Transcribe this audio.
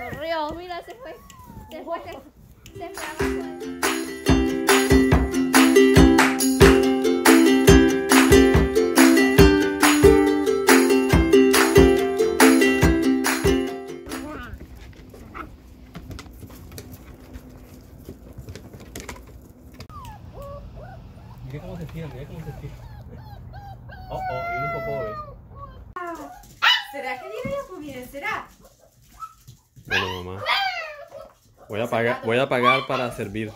corrió, mira, se fue. Se fue, se, se fue abajo. Mira cómo se estira, mira cómo se estira. Oh, oh, viene un poco, ¿ves? ¿Será que viene la comida? ¿Será? Bueno, mamá. Voy a pagar, voy a pagar para servir.